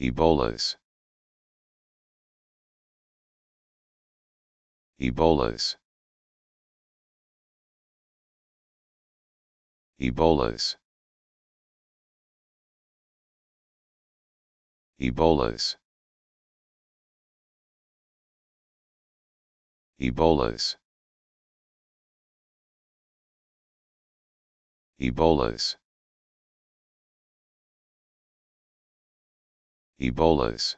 Ebolas. Ebolas. Ebolas. Ebolas. Ebolas. Ebolas. Ebolas.